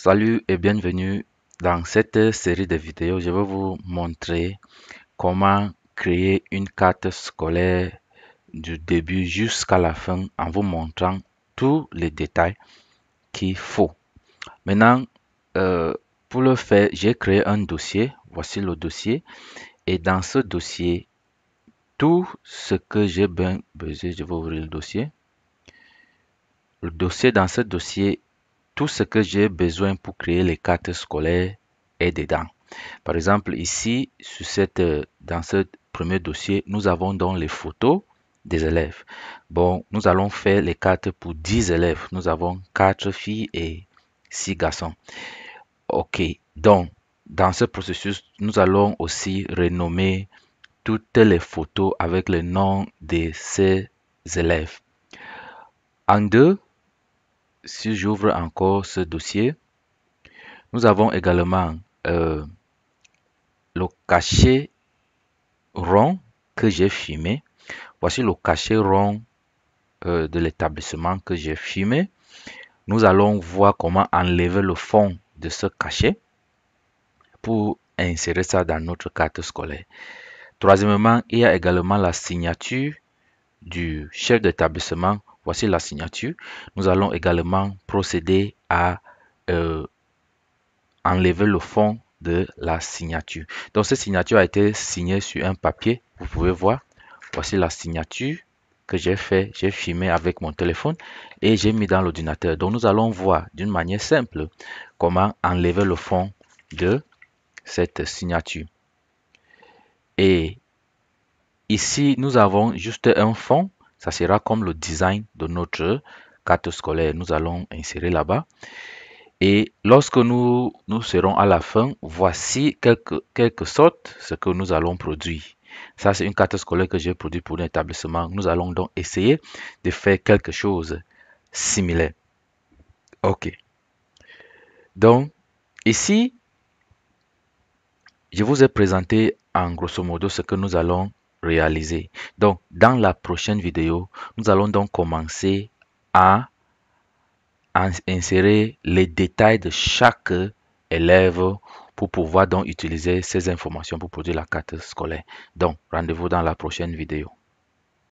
Salut et bienvenue dans cette série de vidéos. Je vais vous montrer comment créer une carte scolaire du début jusqu'à la fin en vous montrant tous les détails qu'il faut. Maintenant, euh, pour le faire, j'ai créé un dossier. Voici le dossier. Et dans ce dossier, tout ce que j'ai besoin, je vais ouvrir le dossier. Le dossier, dans ce dossier, tout ce que j'ai besoin pour créer les cartes scolaires est dedans. Par exemple, ici, dans ce premier dossier, nous avons donc les photos des élèves. Bon, nous allons faire les cartes pour 10 élèves. Nous avons 4 filles et 6 garçons. OK, donc, dans ce processus, nous allons aussi renommer toutes les photos avec le nom de ces élèves. En deux, si j'ouvre encore ce dossier, nous avons également euh, le cachet rond que j'ai filmé. Voici le cachet rond euh, de l'établissement que j'ai filmé. Nous allons voir comment enlever le fond de ce cachet pour insérer ça dans notre carte scolaire. Troisièmement, il y a également la signature du chef d'établissement Voici la signature. Nous allons également procéder à euh, enlever le fond de la signature. Donc cette signature a été signée sur un papier. Vous pouvez voir. Voici la signature que j'ai fait, j'ai filmé avec mon téléphone et j'ai mis dans l'ordinateur. Donc nous allons voir d'une manière simple comment enlever le fond de cette signature. Et ici, nous avons juste un fond ça sera comme le design de notre carte scolaire. Nous allons insérer là-bas. Et lorsque nous, nous serons à la fin, voici quelque, quelque sorte ce que nous allons produire. Ça, c'est une carte scolaire que j'ai produite pour l'établissement. Nous allons donc essayer de faire quelque chose similaire. OK. Donc, ici, je vous ai présenté en grosso modo ce que nous allons Donc, dans la prochaine vidéo, nous allons donc commencer à insérer les détails de chaque élève pour pouvoir donc utiliser ces informations pour produire la carte scolaire. Donc, rendez-vous dans la prochaine vidéo.